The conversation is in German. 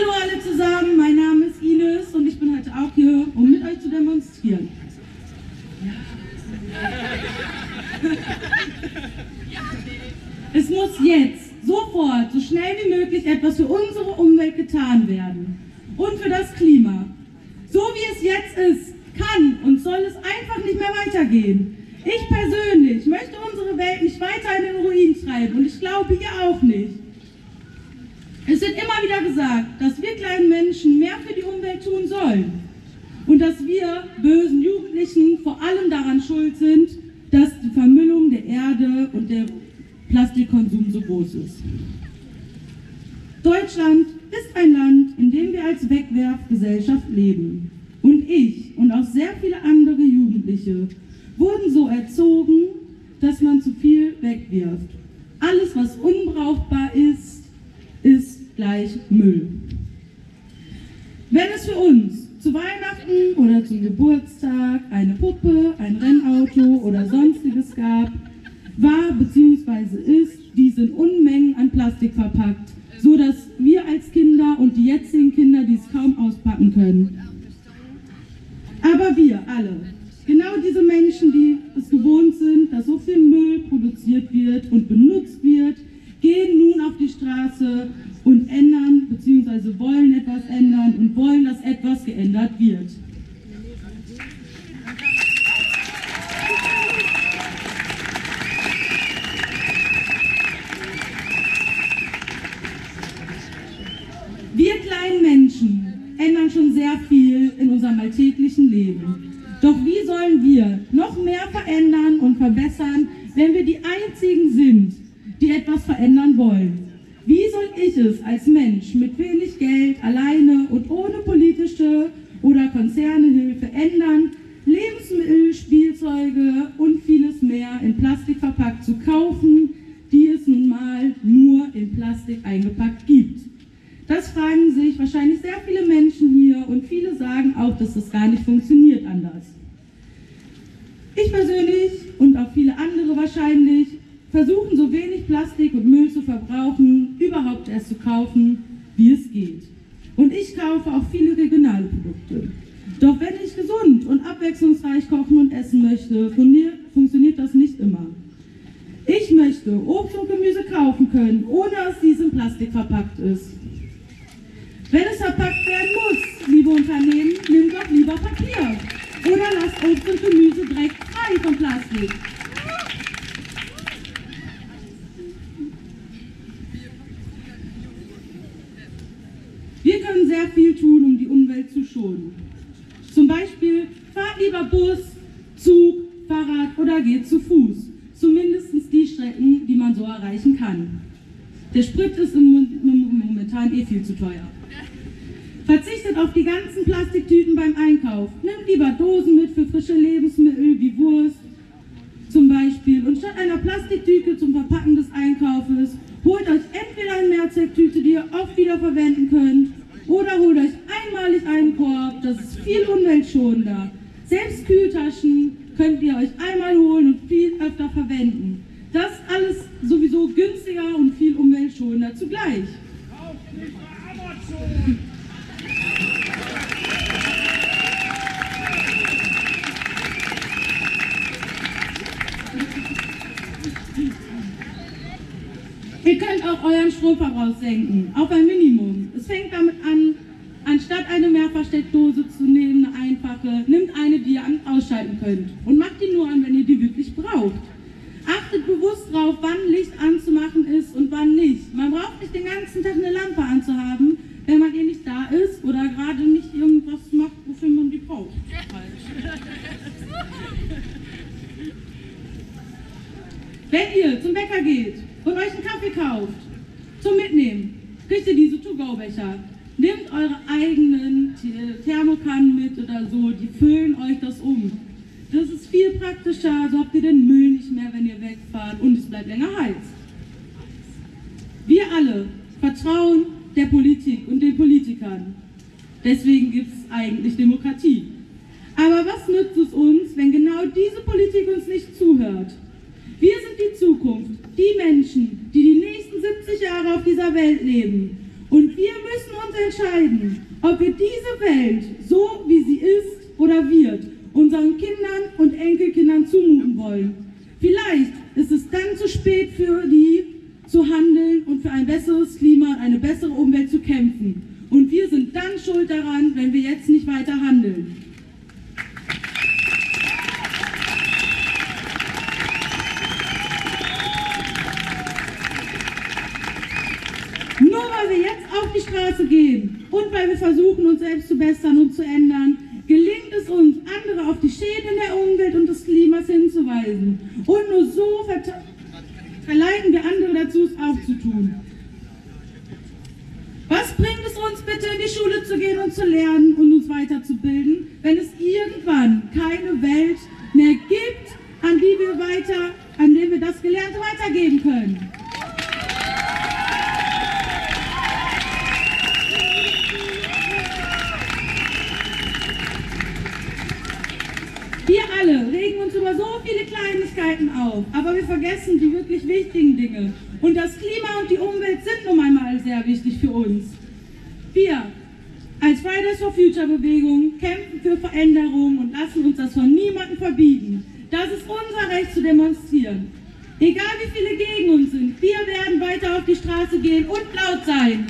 Hallo alle zusammen, mein Name ist Ines und ich bin heute auch hier, um mit euch zu demonstrieren. Es muss jetzt, sofort, so schnell wie möglich etwas für unsere Umwelt getan werden und für das Klima. So wie es jetzt ist, kann und soll es einfach nicht mehr weitergehen. Ich persönlich möchte unsere Welt nicht weiter in den Ruin treiben und ich glaube ihr auch nicht. Es wird immer wieder gesagt, dass wir kleinen Menschen mehr für die Umwelt tun sollen und dass wir bösen Jugendlichen vor allem daran schuld sind, dass die Vermüllung der Erde und der Plastikkonsum so groß ist. Deutschland ist ein Land, in dem wir als Wegwerfgesellschaft leben. Und ich und auch sehr viele andere Jugendliche wurden so erzogen, dass man zu viel wegwirft. Alles, was unbrauchbar ist, gleich Müll. Wenn es für uns zu Weihnachten oder zum Geburtstag eine Puppe, ein Rennauto oder sonstiges gab, war bzw. ist diese in Unmengen an Plastik verpackt, so dass wir als Kinder und die jetzigen Kinder dies kaum auspacken können. Aber wir alle, genau diese Menschen, die es gewohnt sind, dass so viel Müll produziert wird und benutzt wird, gehen nun auf die Straße und ändern bzw. wollen etwas ändern und wollen, dass etwas geändert wird. Wir kleinen Menschen ändern schon sehr viel in unserem alltäglichen Leben. Doch wie sollen wir noch mehr verändern und verbessern, wenn wir die Einzigen sind, die etwas verändern wollen? Wie soll ich es als Mensch mit wenig Geld alleine und ohne politische oder Konzernehilfe ändern, Lebensmittel, Spielzeuge und vieles mehr in Plastik verpackt zu kaufen, die es nun mal nur in Plastik eingepackt gibt? Das fragen sich wahrscheinlich sehr viele Menschen hier und viele sagen auch, dass das gar nicht funktioniert anders. Ich persönlich und auch viele andere wahrscheinlich versuchen so wenig Plastik und Müll zu verbrauchen, überhaupt erst zu kaufen, wie es geht. Und ich kaufe auch viele regionale Produkte. Doch wenn ich gesund und abwechslungsreich kochen und essen möchte, funktioniert das nicht immer. Ich möchte Obst und Gemüse kaufen können, ohne dass dies in Plastik verpackt ist. Wenn es verpackt werden muss, liebe Unternehmen, nehmt doch lieber Papier. Oder lasst Obst und Gemüse direkt frei von Plastik. Wir können sehr viel tun, um die Umwelt zu schonen. Zum Beispiel fahrt lieber Bus, Zug, Fahrrad oder geht zu Fuß. Zumindest die Strecken, die man so erreichen kann. Der Sprit ist momentan eh viel zu teuer. Verzichtet auf die ganzen Plastiktüten beim Einkauf. Nehmt lieber Dosen mit für frische Lebensmittel wie Wurst zum Beispiel. Und statt einer Plastiktüte zum Verpacken des Einkaufes, holt euch entweder eine Mehrzwecktüte, die ihr oft wieder verwenden könnt, oder holt euch einmalig einen Korb. Das ist viel umweltschonender. Selbst Kühltaschen könnt ihr euch einmal holen und viel öfter verwenden. Das alles sowieso günstiger und viel umweltschonender zugleich. Ihr könnt auch euren Stromverbrauch senken, auf ein Minimum. Es fängt damit an, anstatt eine Mehrfachsteckdose zu nehmen, eine einfache, nimmt eine, die ihr ausschalten könnt und macht die nur an, wenn ihr die wirklich braucht. Achtet bewusst darauf, wann Licht anzumachen ist und wann nicht. Man braucht nicht den ganzen Tag eine Lampe anzuhaben, wenn man eh nicht da ist oder gerade nicht irgendwas macht, wofür man die braucht. Wenn ihr zum Bäcker geht und euch einen Kaffee kauft, zum Mitnehmen, kriegt ihr diese To-Go-Becher. Nehmt eure Thermokannen mit oder so, die füllen euch das um. Das ist viel praktischer, so habt ihr den Müll nicht mehr, wenn ihr wegfahrt und es bleibt länger heiß. Wir alle vertrauen der Politik und den Politikern. Deswegen gibt es eigentlich Demokratie. Aber was nützt es uns, wenn genau diese Politik uns nicht zuhört? Wir sind die Zukunft, die Menschen, die die nächsten 70 Jahre auf dieser Welt leben. Und wir müssen uns entscheiden, ob wir diese Welt, so wie sie ist oder wird, unseren Kindern und Enkelkindern zumuten wollen. Vielleicht ist es dann zu spät für die zu handeln und für ein besseres Klima und eine bessere Umwelt zu kämpfen. Und wir sind dann schuld daran, wenn wir jetzt nicht weiter handeln. Straße gehen und weil wir versuchen, uns selbst zu bessern und zu ändern, gelingt es uns, andere auf die Schäden der Umwelt und des Klimas hinzuweisen. Und nur so verleiten wir andere dazu, es auch zu tun. Was bringt es uns bitte, in die Schule zu gehen und zu lernen und uns weiterzubilden, wenn es über so viele Kleinigkeiten auf, aber wir vergessen die wirklich wichtigen Dinge. Und das Klima und die Umwelt sind nun einmal sehr wichtig für uns. Wir als Fridays for Future Bewegung kämpfen für Veränderungen und lassen uns das von niemandem verbieten. Das ist unser Recht zu demonstrieren. Egal wie viele gegen uns sind, wir werden weiter auf die Straße gehen und laut sein.